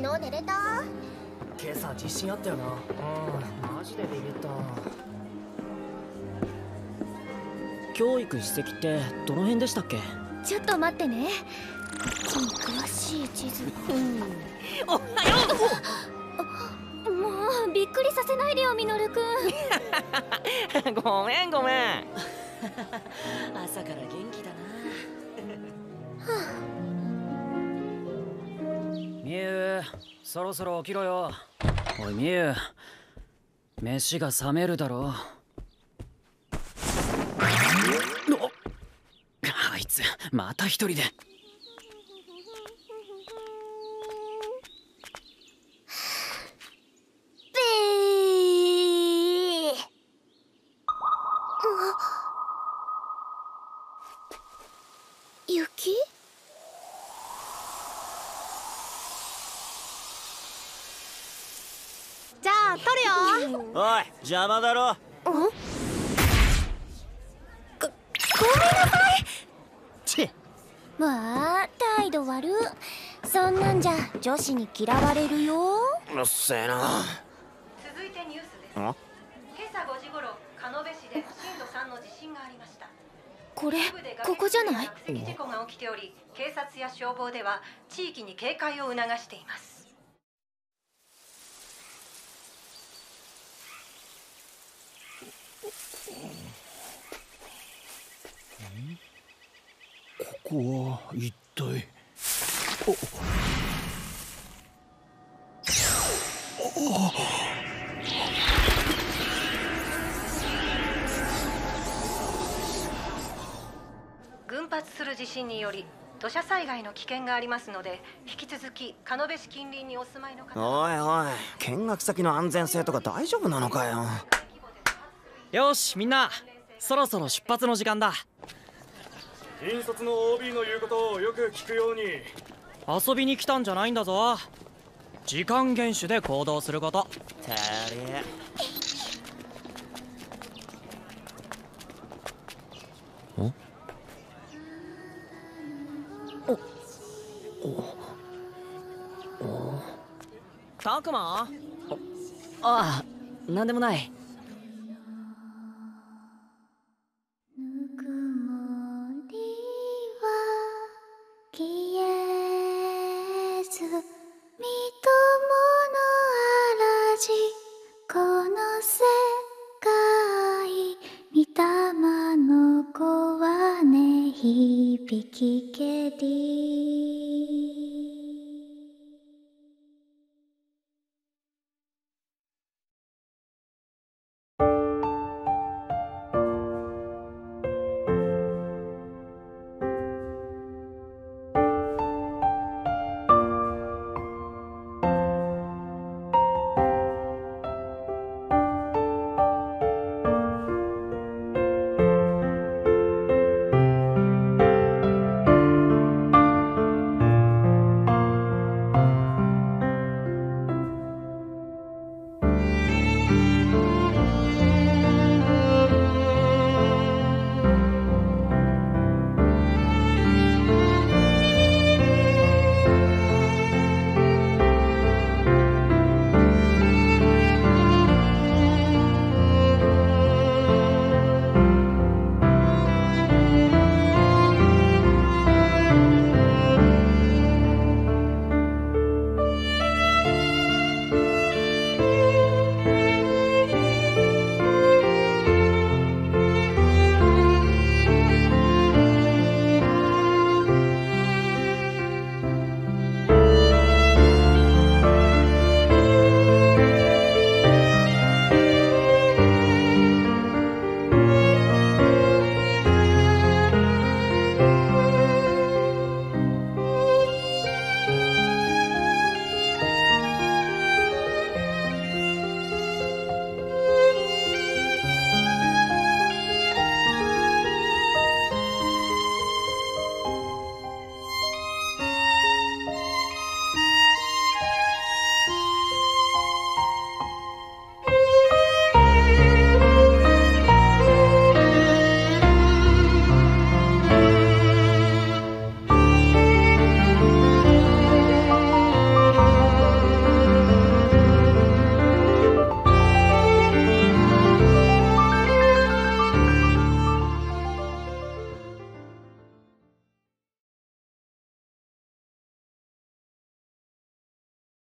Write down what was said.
昨日寝れた？今朝自信あったよな。うん。マジでビビった。教育史跡ってどの辺でしたっけ？ちょっと待ってね。詳しい地図。うん。おはよ！もうびっくりさせないでよミノルくん。う ごめんごめん。朝から元気だな。み そろそろ起きろよ。おいみゆ。飯が冷めるだろ。うあいつまた一人で。じゃあ撮るよ。おい邪魔だろ。ごめんなさい。ち。わあ態度悪。そんなんじゃ女子に嫌われるよ。うっせえな。続いてニュースです。ん今朝5時頃鹿延市で震度3の地震がありました。これここじゃない？落石事故が起きており警察や消防では地域に警戒を促していますここは一体。群発する地震により土砂災害の危険がありますので引き続き鹿延市近隣にお住まいの方。はおいおい見学先の安全性とか大丈夫なのかよ。よしみんなそろそろ出発の時間だ引率の OB の言うことをよく聞くように。遊びに来たんじゃないんだぞ。時間厳守で行動すること。てれ。たくまああなんでもない響きけり